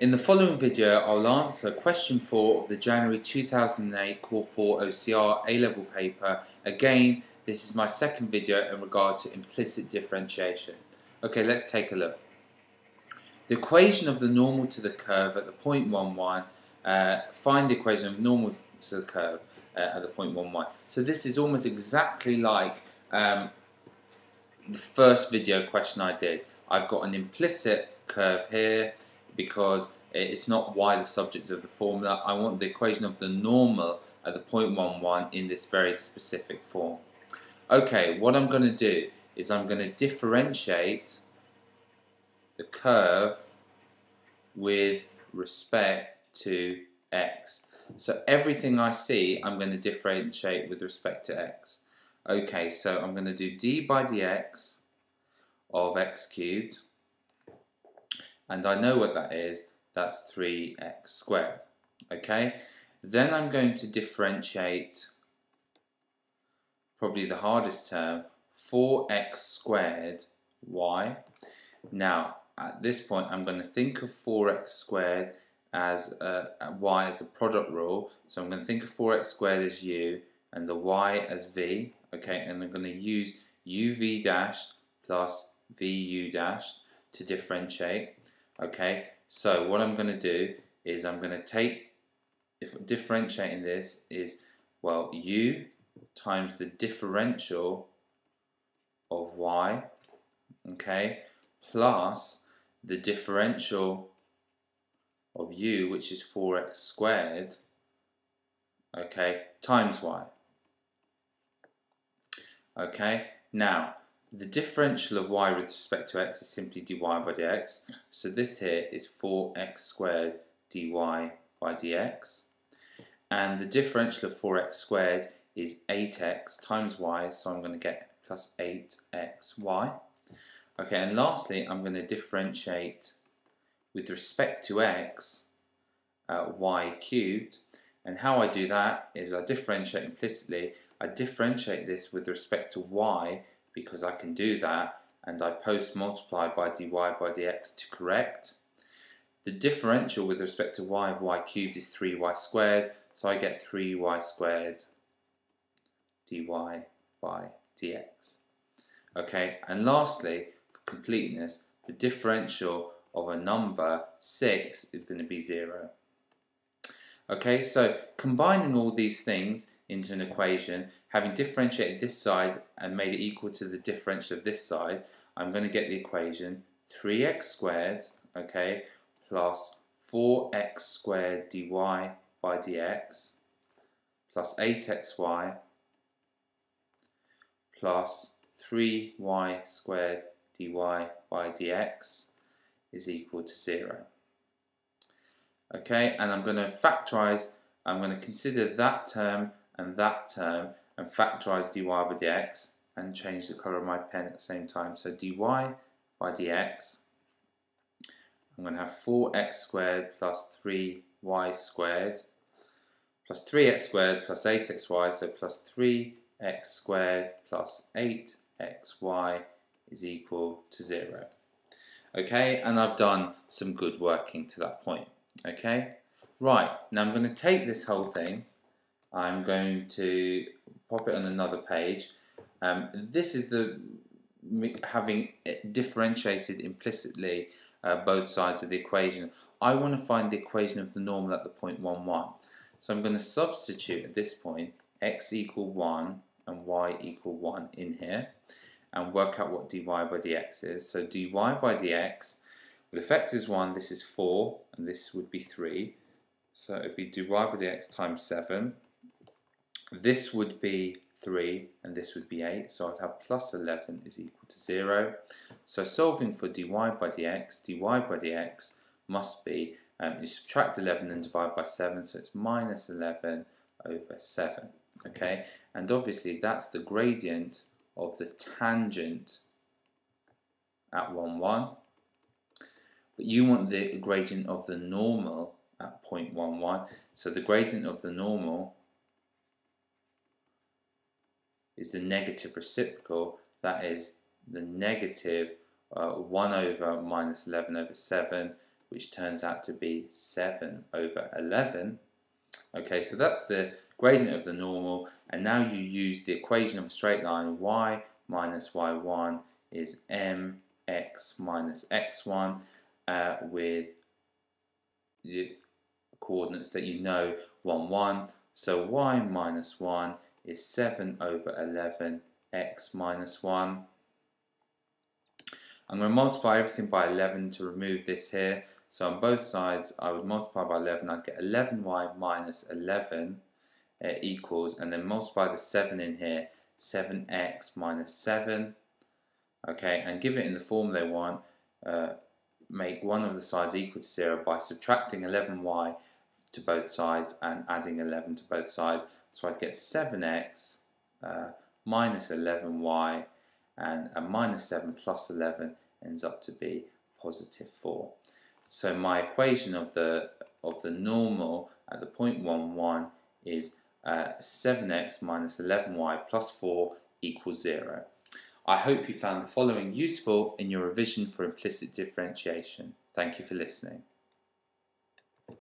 In the following video, I'll answer question 4 of the January 2008 Core 4 OCR A-level paper. Again, this is my second video in regard to implicit differentiation. Okay, let's take a look. The equation of the normal to the curve at the point 1, 1, uh, find the equation of normal to the curve uh, at the point 1, 1. So this is almost exactly like um, the first video question I did. I've got an implicit curve here, because it's not y the subject of the formula. I want the equation of the normal at the 0.11 in this very specific form. Okay, what I'm going to do is I'm going to differentiate the curve with respect to x. So everything I see, I'm going to differentiate with respect to x. Okay, so I'm going to do d by dx of x cubed and I know what that is, that's 3x squared. Okay, then I'm going to differentiate probably the hardest term, 4x squared y. Now, at this point, I'm going to think of 4x squared as a, y as a product rule. So I'm going to think of 4x squared as u and the y as v. Okay, and I'm going to use uv dash plus vu dash to differentiate. Okay, so what I'm going to do is I'm going to take, if differentiating this is, well, u times the differential of y, okay, plus the differential of u, which is 4x squared, okay, times y. Okay, now the differential of y with respect to x is simply dy by dx. So this here is 4x squared dy by dx. And the differential of 4x squared is 8x times y, so I'm going to get plus 8xy. Okay, and lastly, I'm going to differentiate with respect to x uh, y cubed. And how I do that is I differentiate implicitly. I differentiate this with respect to y because I can do that and I post multiply by dy by dx to correct. The differential with respect to y of y cubed is 3y squared, so I get 3y squared dy by dx. Okay, and lastly, for completeness, the differential of a number 6 is going to be 0. Okay, so combining all these things into an equation, having differentiated this side and made it equal to the differential of this side, I'm going to get the equation 3x squared, okay, plus 4x squared dy by dx plus 8xy plus 3y squared dy by dx is equal to 0. Okay, and I'm going to factorize, I'm going to consider that term and that term and factorize dy by dx and change the color of my pen at the same time. So dy by dx, I'm going to have 4x squared plus 3y squared plus 3x squared plus 8xy, so plus 3x squared plus 8xy is equal to 0. Okay, and I've done some good working to that point. Okay, right, now I'm going to take this whole thing I'm going to pop it on another page. Um, this is the having differentiated implicitly uh, both sides of the equation. I want to find the equation of the normal at the point 1, 1. So I'm going to substitute at this point x equal 1 and y equal 1 in here and work out what dy by dx is. So dy by dx, well if x is 1, this is 4 and this would be 3. So it would be dy by dx times 7 this would be 3 and this would be 8, so I'd have plus 11 is equal to 0. So solving for dy by dx, dy by dx must be, um, you subtract 11 and divide by 7, so it's minus 11 over 7. Okay, and obviously that's the gradient of the tangent at 1, 1. But you want the gradient of the normal at 0.11. So the gradient of the normal is the negative reciprocal, that is the negative uh, 1 over minus 11 over 7 which turns out to be 7 over 11. Okay, so that's the gradient of the normal, and now you use the equation of a straight line, y minus y1 is mx minus x1 uh, with the coordinates that you know 1 1 so y minus 1 is 7 over 11 x minus 1 I'm going to multiply everything by 11 to remove this here. So on both sides I would multiply by 11 I'd get 11y minus 11 uh, equals and then multiply the 7 in here 7x minus 7 okay, and give it in the form they want, uh, make one of the sides equal to 0 by subtracting 11y to both sides and adding 11 to both sides. So I'd get 7x uh, minus 11y and a minus 7 plus 11 ends up to be positive 4. So my equation of the of the normal at the point 1 1 is uh, 7x minus 11y plus 4 equals 0. I hope you found the following useful in your revision for implicit differentiation. Thank you for listening.